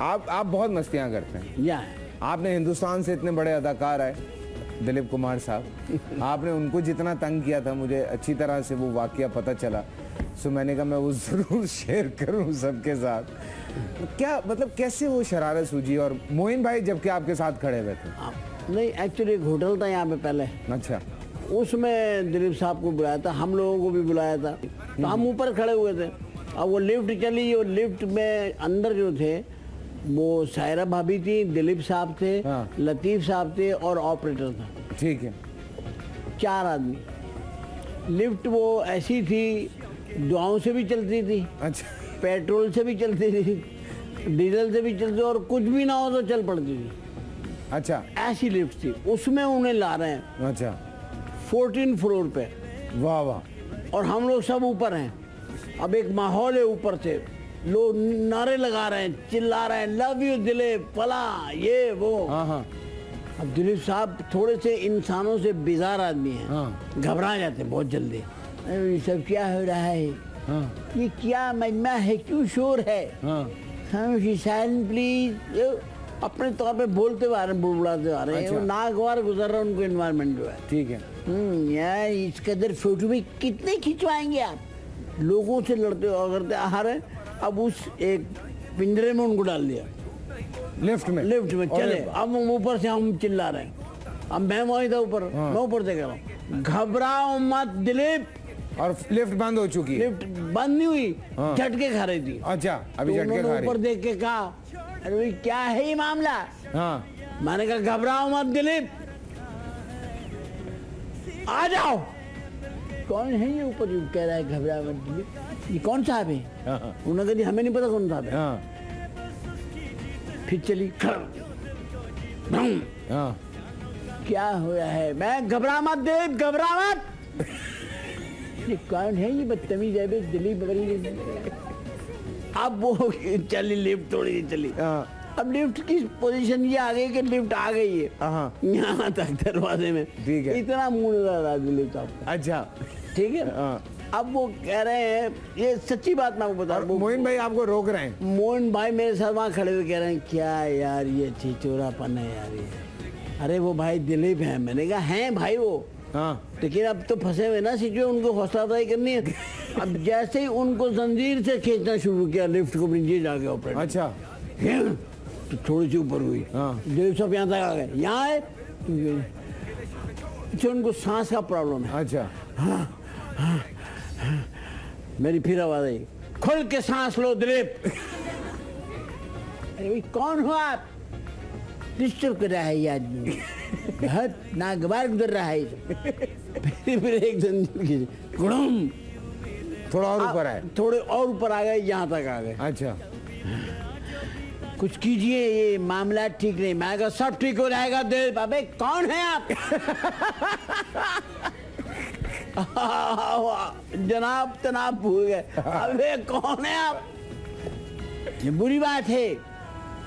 आप आप बहुत मस्तियाँ करते हैं। या। आपने हिंदुस्तान से इतने बड़े अदाकार आए दिलीप कुमार साहब। आपने उनको जितना तंग किया था मुझे अच्छी तरह से वो वाक्य पता चला। सो मैंने कहा मैं वो ज़रूर शेयर करूँ सबके साथ। क्या मतलब कैसे वो शरारत सूझी? और मोइन भाई जबकि आपके साथ खड़े हुए थे। नहीं एक्चुअली एक होटल था यहाँ पे पहले। अच्छा। उसमें दिलीप साहब को बुलाया था हम लोगों को भी बुलाया था। तो हम ऊपर खड़े हुए थे। अब वो लिफ्ट चली और लिफ्ट में अंदर जो थे वो सायरा भाभी थी दिलीप साहब थे हाँ। लतीफ साहब थे और ऑपरेटर था। ठीक है। चार आदमी। लिफ्ट वो ऐसी थी दुआओं से भी चलती थी अच्छा। पेट्रोल से भी चलती थी डीजल से भी चलती और कुछ भी ना हो तो चल पड़ती थी। अच्छा। ऐसी लिफ्ट थी उसमें उन्हें ला रहे हैं। अच्छा। फोर्टीन फ्लोर पे। वाह वाह। और हम लोग सब ऊपर हैं। अब एक माहौल है ऊपर से। लोग नारे लगा रहे हैं चिल्ला रहे हैं लव यू दिलीप फला ये वो। हाँ हाँ। अब दिलीप साहब थोड़े से इंसानों से बेजार आदमी हैं। हाँ। घबरा जाते हैं बहुत जल्दी। ये सब क्या हो रहा है? हाँ। ये क्या मजमा है क्यों शोर है? हाँ। साइलेंट प्लीज़ ये अपने तौर पे बोलते हुए आ रहे हैं बुड़बुड़ाते आ रहे हैं। अच्छा। नागवार गुजर रहा है उनको इन्वायरमेंट जो है। ठीक है। हम्म, यार इस कदर फ़ोटो भी कितने खिंचवाएँगे आप? लोगों से लड़ते हो करते आ रहे अब उस एक पिंजरे में उनको डाल दिया। लिफ्ट में? लिफ्ट में चले। अब हम ऊपर से हम चिल्ला रहे हैं। अब मैं वहीं था ऊपर हाँ। मैं ऊपर से कह रहा हूँ घबराओ मत दिलीप। और लिफ्ट बंद हो चुकी है। लिफ्ट बंद नहीं हुई झटके हाँ। झटके खा रही थी। अच्छा अभी तो झटके खा ऊपर देख के कहा अरे क्या है ये मामला? हाँ। मैंने कहा घबराओ मत दिलीप। आ जाओ। कौन है ये ऊपर जो कह रहा है घबराओ मत ये कौन साहब है? हाँ, उन्होंने कहा हमें नहीं पता कौन साहब है। हाँ। फिर चली। हाँ। क्या हो रहा है? मैं घबरा मत दिलीप घबरा मत। ये कौन है ये बदतमीज है दिलीप अब वो चली लिफ्ट थोड़ी चली। हाँ। अब लिफ्ट की पोजीशन ये आ गई कि लिफ्ट आ गई है? यहाँ तक दरवाजे में। ठीक है। इतना मुँह नज़र रहा दिलीप साहब का अच्छा। ठीक है? हाँ। अब वो कह रहे हैं ये सच्ची बात मैं आपको बता रहा हूँ मोइन भाई आपको रोक रहे हैं। मोहन भाई मेरे साथ वहाँ खड़े हुए कह रहे हैं क्या यार ये छिचोरापन है यार ये। अरे वो भाई दिलीप है मैंने कहा हैं भाई वो। हाँ। लेकिन अब तो फंसे हुए ना सिचुए उनको हौसला अफजाई करनी है। अब जैसे ही उनको जंजीर से खींचना शुरू किया लिफ्ट को नीचे जाके ऑपरेट अच्छा। तो थोड़ी सी ऊपर हुई। हाँ। दिलीप साहब यहाँ तक आ गए। यहाँ आए तो उनको सांस का प्रॉब्लम है। अच्छा। मेरी फिर आवाज़ आई। खुल के सांस लो दिलीप। अरे भाई कौन हो आप? डिस्टर्ब कर रहा है ये आदमी। बहुत नागवार गुजर रहा है। फिर फिर एक खींची गुड़म। थोड़ा और ऊपर आए। थोड़े और ऊपर आ गए यहाँ तक आ गए। अच्छा। कुछ कीजिए ये मामला ठीक नहीं। मैं सब ठीक हो जाएगा दिल अबे कौन है आप? जनाब तनाब भूल गए। अबे कौन है आप? ये बुरी बात है।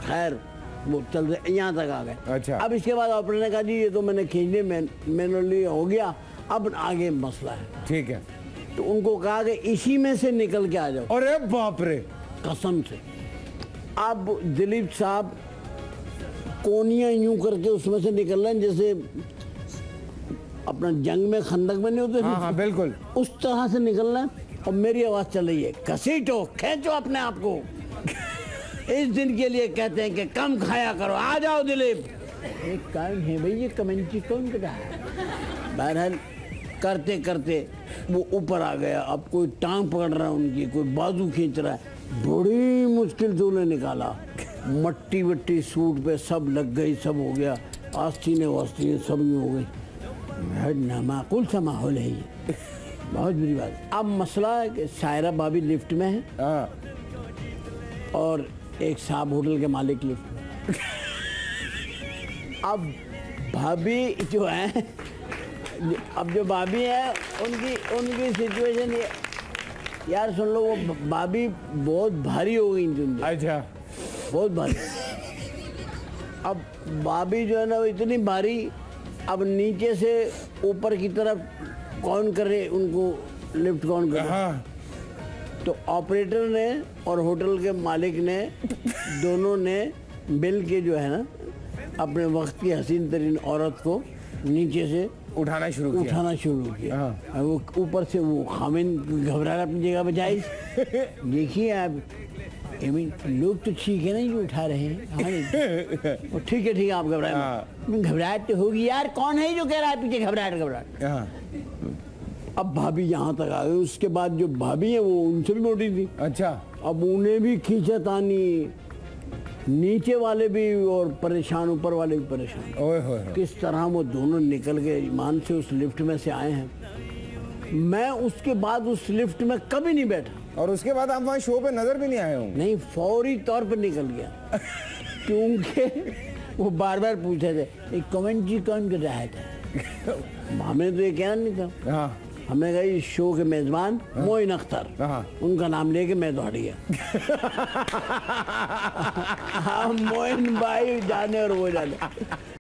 खैर वो चल रहे यहाँ तक आ गए। अच्छा। अब इसके बाद ऑपरेटर ने कहा जी ये तो मैंने खींचने में मैनुअली हो गया। अब आगे मसला है। ठीक है। तो उनको कहा कि इसी में से निकल के आ जाओ। अरे बाप रे। कसम से। अब दिलीप साहब कोनिया यूँ करके उसमें से निकल रहे हैं जैसे अपना जंग में खंदक में नहीं होते हाँ हाँ बिल्कुल। उस तरह से निकलना हैं और मेरी आवाज़ चल रही है घसीटो खींचो अपने आप को। इस दिन के लिए कहते हैं कि कम खाया करो आ जाओ दिलीप। एक कौन है भाई ये कमेंट्री कौन रहा है? बहरहाल करते करते वो ऊपर आ गया। अब कोई टांग पकड़ रहा है उनकी कोई बाजू खींच रहा है। बड़ी मुश्किल से उन्हें निकाला। मट्टी वट्टी सूट पे सब लग गई सब हो गया। आस्तीनें वास्तीनें सब यूँ हो गई। बहुत नामाकुल सा माहौल है ये बहुत बुरी बात। अब मसला है कि सायरा भाभी लिफ्ट में है। हाँ। और एक साहब होटल के मालिक लिफ्ट। में अब भाभी जो है अब जो भाभी है उनकी उनकी सिचुएशन ये यार सुन लो वो भाभी बहुत भारी हो गई अच्छा। बहुत भारी। अब भाभी जो है ना वो इतनी भारी अब नीचे से ऊपर की तरफ़ कौन करे उनको लिफ्ट कौन करे? हाँ। तो ऑपरेटर ने और होटल के मालिक ने दोनों ने मिल के जो है ना अपने वक्त की हसीन तरीन औरत को नीचे से उठाना शुरू किया। उठाना शुरू किया। हाँ। वो ऊपर से वो खामिन घबरा अपनी जगह जाए देखिए आप I mean, लोग तो ठीक है ना जो उठा रहे हैं। हाँ वो ठीक है ठीक है आप घबराए हाँ। घबराहट तो होगी यार कौन है जो कह रहा है पीछे घबराहट घबराहट? हाँ, अब भाभी यहाँ तक आ गई उसके बाद जो भाभी है वो उनसे भी मोटी थी। अच्छा। अब उन्हें भी खींचतानी नीचे वाले भी और परेशान ऊपर वाले भी परेशान। ओए होए होए। किस तरह वो दोनों निकल के ईमान से उस लिफ्ट में से आए हैं। मैं उसके बाद उस लिफ्ट में कभी नहीं बैठा। और उसके बाद आप वहाँ शो पे नज़र भी नहीं आए होंगे। नहीं फौरी तौर पर निकल गया। क्योंकि वो बार बार पूछे थे एक कमेंट जी कौन कर रहा था हमें तो ये कहना नहीं था। हाँ। हमने कहा इस शो के मेजबान मोइन अख्तर। हाँ। उनका नाम लेके मैं दौड़ गया हाँ मोइन भाई जाने और वो जाने।